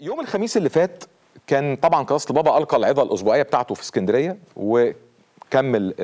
يوم الخميس اللي فات كان طبعا قداسه البابا ألقى العظه الأسبوعية بتاعته في اسكندرية وكمل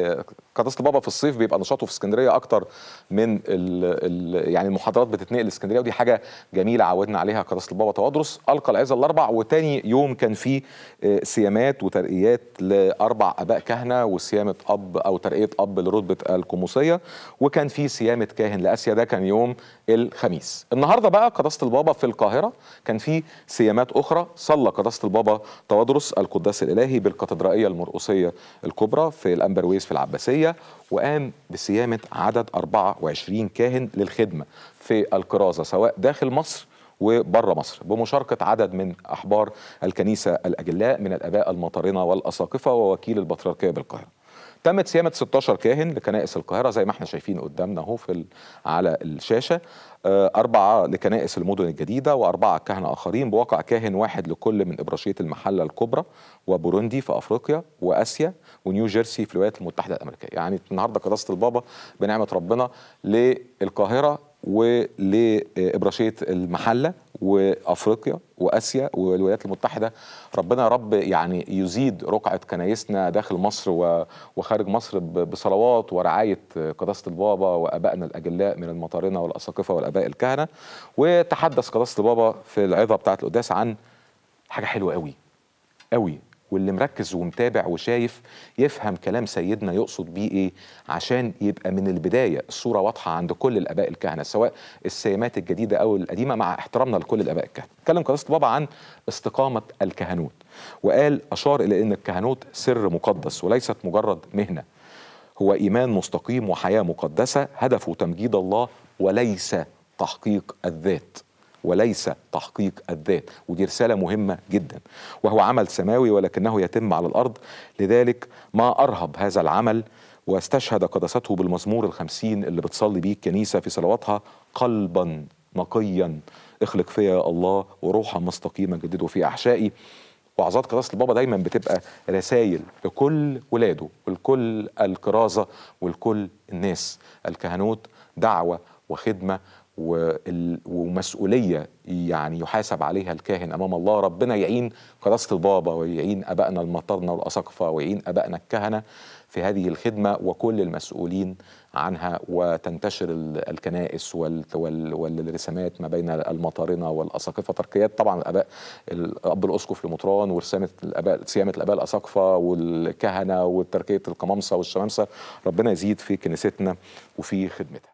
قداسة البابا في الصيف بيبقى نشاطه في اسكندرية أكتر من ال ال يعني المحاضرات بتتنقل اسكندرية ودي حاجة جميلة عودنا عليها قداسة البابا توادرس. ألقى العظه الأربع وتاني يوم كان فيه آه، سيامات وترقيات لأربع أباء كهنة وصيامة أب أو ترقية أب لرتبة القموسيه وكان في صيامة كاهن لأسيا. ده كان يوم الخميس. النهارده بقى قداسة البابا في القاهرة كان في صيامات أخرى. صلى قداسة البابا توادرس القداس الإلهي بالكاتدرائية المرقسيه الكبرى في الامبرويس في العباسية. وقام بصيامة عدد 24 كاهن للخدمة في الكرازه سواء داخل مصر وبره مصر بمشاركة عدد من أحبار الكنيسة الأجلاء من الآباء المطارنة والأساقفة ووكيل البطريركية بالقاهرة. تمت صيامة 16 كاهن لكنائس القاهرة زي ما إحنا شايفين قدامنا اهو في على الشاشة. آه، أربعة لكنائس المدن الجديدة وأربعة كهنة آخرين بواقع كاهن واحد لكل من إبراشية المحلة الكبرى وبوروندي في أفريقيا وآسيا ونيو جيرسي في الولايات المتحدة الأمريكية. يعني النهاردة قداسة البابا بنعمة ربنا للقاهرة ولإبراشية المحلة. وأفريقيا وآسيا والولايات المتحدة. ربنا يا رب يعني يزيد رقعة كنايسنا داخل مصر وخارج مصر بصلوات ورعاية قداسة البابا وأبائنا الأجلاء من المطارنة والأساقفة والآباء الكهنة. وتحدث قداسة البابا في العظة بتاعة القداس عن حاجة حلوة قوي قوي. واللي مركز ومتابع وشايف يفهم كلام سيدنا يقصد بيه إيه عشان يبقى من البداية الصورة واضحة عند كل الآباء الكهنة سواء السيامات الجديدة أو القديمة مع احترامنا لكل الآباء الكهنة. اتكلم قداسه البابا عن استقامة الكهنوت وقال أشار إلى إن الكهنوت سر مقدس وليست مجرد مهنة. هو إيمان مستقيم وحياة مقدسة هدفه تمجيد الله وليس تحقيق الذات. وليس تحقيق الذات ودي رسالة مهمة جدا. وهو عمل سماوي ولكنه يتم على الأرض. لذلك ما أرهب هذا العمل واستشهد قدسته بالمزمور الخمسين اللي بتصلي بيه الكنيسة في صلواتها قلبا نقيا. اخلق فيا يا الله وروحا مستقيما جدده في أحشائي وعظات قداسة البابا دايما بتبقى رسائل لكل ولاده ولكل الكرازة ولكل الناس. الكهنوت دعوة وخدمة ومسؤولية يعني يحاسب عليها الكاهن أمام الله. ربنا يعين قداسة البابا ويعين أبائنا المطرنة والأساقفة ويعين أبائنا الكهنة في هذه الخدمة وكل المسؤولين عنها. وتنتشر ال- الكنائس وال- وال- والرسامات ما بين المطارنة والأساقفة تركيات طبعا الآباء الأب الأسقف لمطران ورسامة الآباء صيامة الآباء الأساقفة والكهنة وتركية القمامسة والشمامسة ربنا يزيد في كنيستنا وفي خدمتها